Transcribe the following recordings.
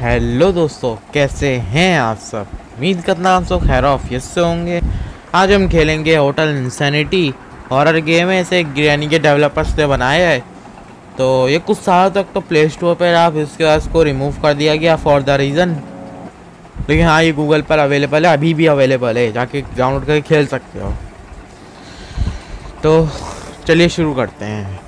Hello दोस्तों, कैसे हैं आप सब? उम्मीद करना आप सब खैर ऑफ़िस से होंगे। आज हम खेलेंगे होटल इंसैनिटी हॉरर गेम है, इसे ग्रैनी के डेवलपर्स ने बनाया है। तो ये कुछ साल तक तो प्ले स्टोर पर आप इसके बाद इसको रिमूव कर दिया गया फॉर द रीज़न लेकिन हाँ ये गूगल पर अवेलेबल है, अभी भी अवेलेबल है, जाके डाउनलोड करके खेल सकते हो। तो चलिए शुरू करते हैं।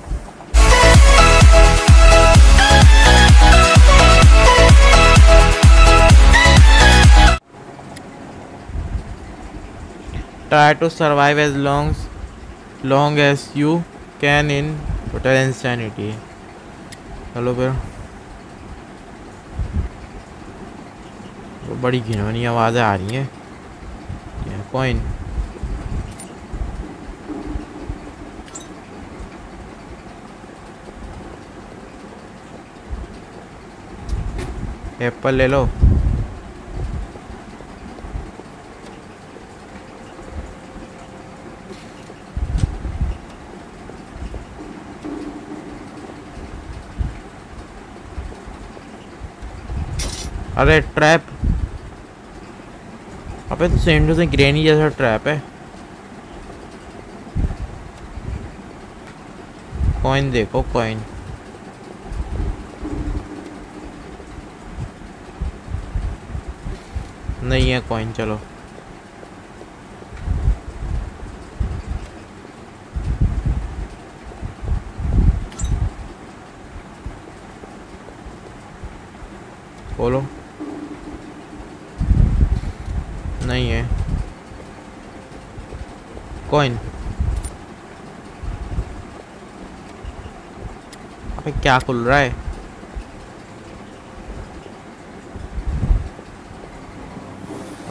Try to survive as long long as you can in total insanity hello फिर बड़ी घिनौनी आवाज़ें आ रही हैं। कॉइन एप्पल ले लो। अरे ट्रैप अबे तो सेंडो से ग्रेनी जैसा ट्रैप है। कॉइन देखो कॉइन नहीं है कॉइन चलो। बोलो नहीं है। कॉइन अबे क्या खुल रहा है?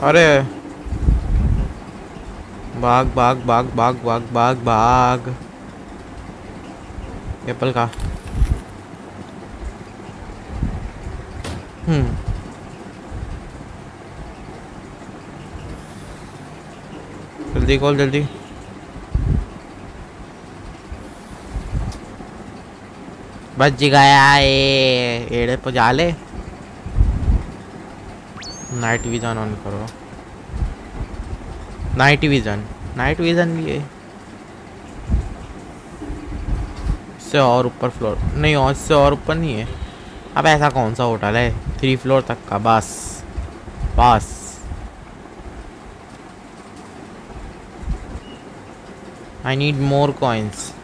अरे। भाग भाग भाग भाग भाग भाग भाग। एप्पल का। हम्म। जल्दी कॉल जल्दी। बच गया ए एड़े पर जा ले। नाइट विजन ऑन करो। नाइट विजन नाइट विजन भी है। इससे और ऊपर फ्लोर नहीं, और इससे और ऊपर नहीं है। अब ऐसा कौन सा होटल है? थ्री फ्लोर तक का, बस। बस। I need more coins.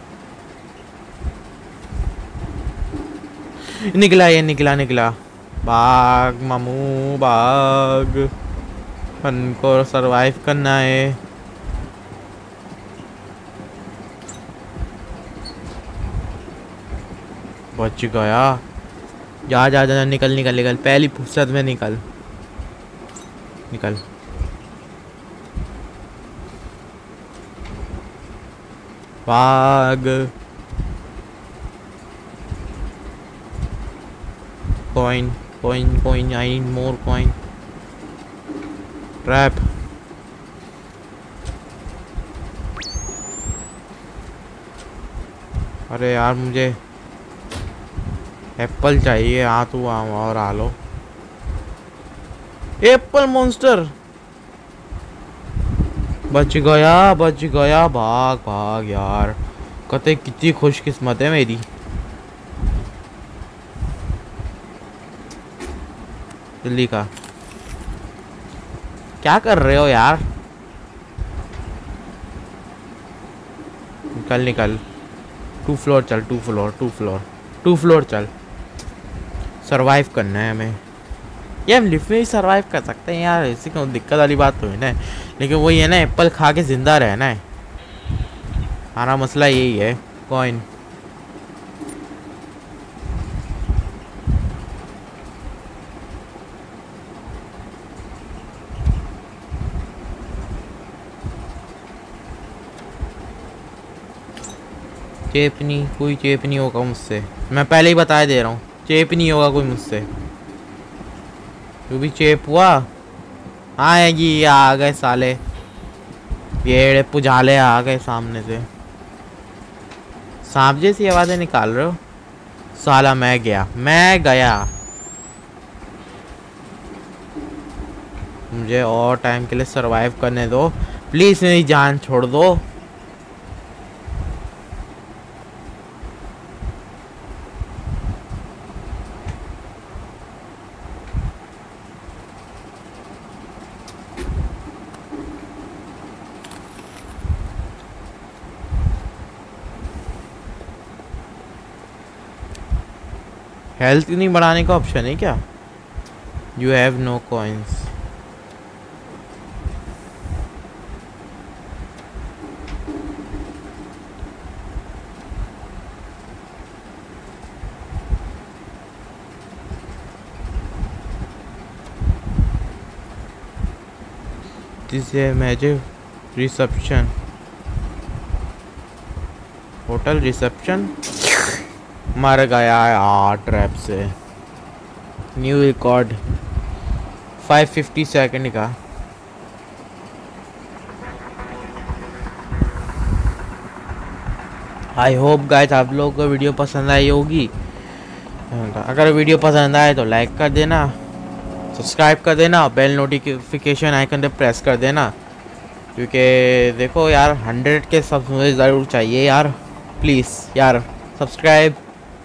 निकला ये, निकला निकला। बाग, मामू, बाग। फन को सरवाइव करना है। बच गया। जा जा जा, निकल निकल निकल। पहली फुर्सत में निकल। निकल। Fog. Coin, coin, coin. I need more coin. Trap. अरे यार मुझे एप्पल चाहिए हाँ तू और आ लो एप्पल मॉन्स्टर बच गया बच गया, भाग भाग यार। कते कितनी खुशकिस्मत है मेरी। दिल्ली का। क्या कर रहे हो यार? निकल निकल। टू फ्लोर चल, two floor two floor two floor चल। सरवाइव करना है हमें। ये हम लिफ्ट में ही सरवाइव कर सकते हैं यार, ऐसी क्यों दिक्कत वाली बात तो है। ना लेकिन वही है ना, एप्पल खा के ज़िंदा रहना है। हमारा मसला यही है कॉइन चेप नहीं, कोई चेप नहीं होगा मुझसे। मैं पहले ही बता दे रहा हूँ, चेप नहीं होगा कोई मुझसे। तू भी चेप हुआ? हाँ आ गए साले। पेड़ पुजाले आ गए सामने से। सांप जैसी आवाज़ें निकाल रहे हो? साला मैं गया मैं गया। मुझे और टाइम के लिए सरवाइव करने दो। प्लीज़ मेरी जान छोड़ दो। हेल्थ नहीं बढ़ाने का ऑप्शन है क्या? You have no coins is a major hotel reception मर गया यार ट्रैप से। न्यू रिकॉर्ड 550 सेकंड का। आई होप गाइस आप लोगों को वीडियो पसंद आई होगी। अगर वीडियो पसंद आए तो लाइक कर देना। सब्सक्राइब कर देना। बेल नोटिफिकेशन आइकन पे प्रेस कर देना। क्योंकि देखो यार हंड्रेड के सब मुझे ज़रूर चाहिए यार। प्लीज़ यार सब्सक्राइब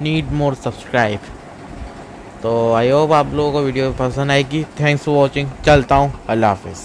नीड मोर सब्सक्राइब तो आई होप आप लोगों को वीडियो पसंद आएगी. थैंक्स फॉर वॉचिंग चलता हूँ. अल्लाह हाफिज़.